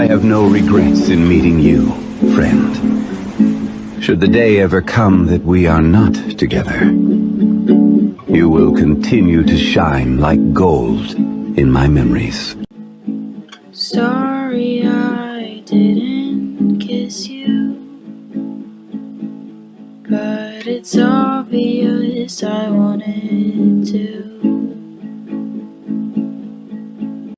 I have no regrets in meeting you, friend. Should the day ever come that we are not together, you will continue to shine like gold in my memories. Sorry I didn't kiss you But it's obvious I wanted to